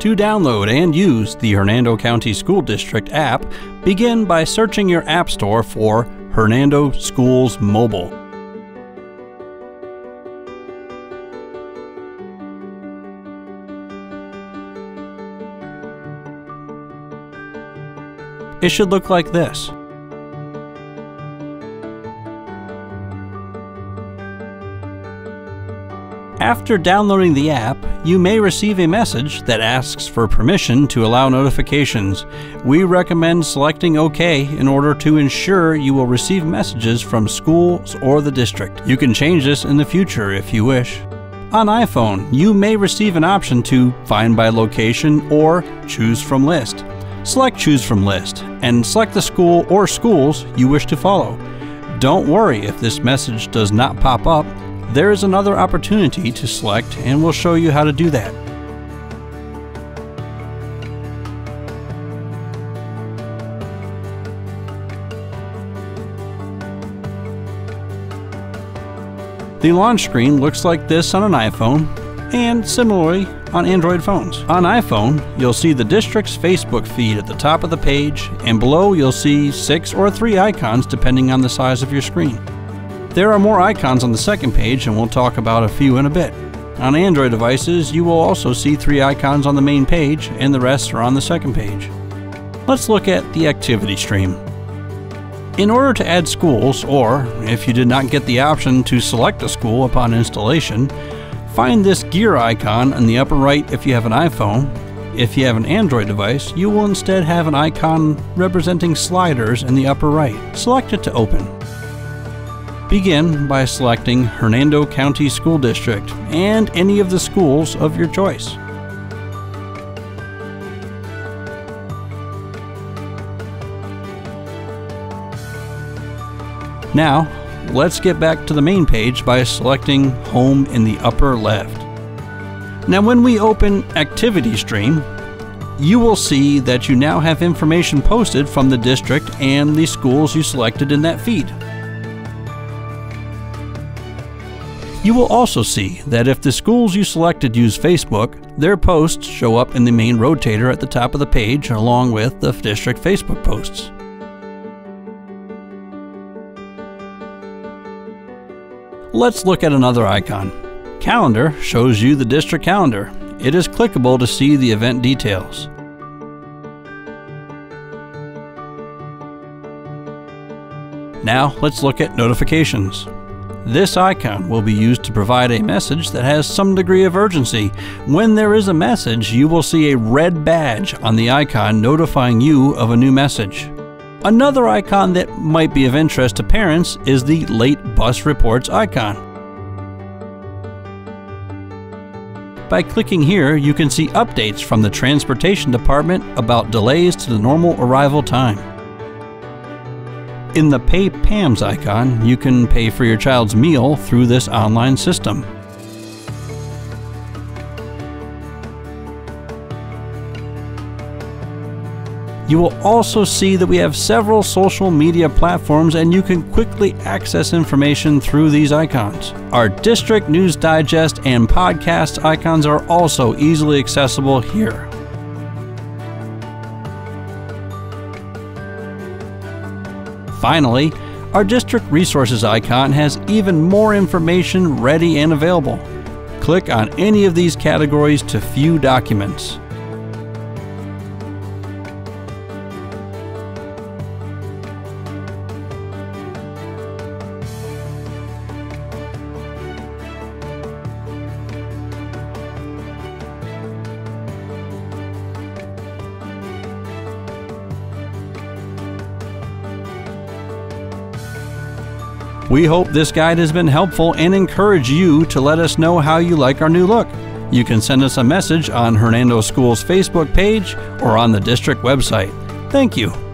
To download and use the Hernando County School District app, begin by searching your App Store for Hernando Schools Mobile. It should look like this. After downloading the app, you may receive a message that asks for permission to allow notifications. We recommend selecting OK in order to ensure you will receive messages from schools or the district. You can change this in the future if you wish. On iPhone, you may receive an option to find by location or choose from list. Select Choose from List and select the school or schools you wish to follow. Don't worry if this message does not pop up there is another opportunity to select and we'll show you how to do that. The launch screen looks like this on an iPhone and similarly on Android phones. On iPhone, you'll see the district's Facebook feed at the top of the page and below you'll see six or three icons depending on the size of your screen. There are more icons on the second page, and we'll talk about a few in a bit. On Android devices, you will also see three icons on the main page, and the rest are on the second page. Let's look at the activity stream. In order to add schools, or if you did not get the option to select a school upon installation, find this gear icon in the upper right if you have an iPhone. If you have an Android device, you will instead have an icon representing sliders in the upper right. Select it to open. Begin by selecting Hernando County School District and any of the schools of your choice. Now, let's get back to the main page by selecting Home in the upper left. Now when we open Activity Stream, you will see that you now have information posted from the district and the schools you selected in that feed. You will also see that if the schools you selected use Facebook, their posts show up in the main rotator at the top of the page along with the district Facebook posts. Let's look at another icon. Calendar shows you the district calendar. It is clickable to see the event details. Now let's look at notifications. This icon will be used to provide a message that has some degree of urgency. When there is a message, you will see a red badge on the icon notifying you of a new message. Another icon that might be of interest to parents is the Late Bus Reports icon. By clicking here, you can see updates from the Transportation Department about delays to the normal arrival time. In the Pay PAMS icon, you can pay for your child's meal through this online system. You will also see that we have several social media platforms and you can quickly access information through these icons. Our district news digest and podcast icons are also easily accessible here. Finally, our District Resources icon has even more information ready and available. Click on any of these categories to view documents. We hope this guide has been helpful and encourage you to let us know how you like our new look. You can send us a message on Hernando School's Facebook page or on the district website. Thank you.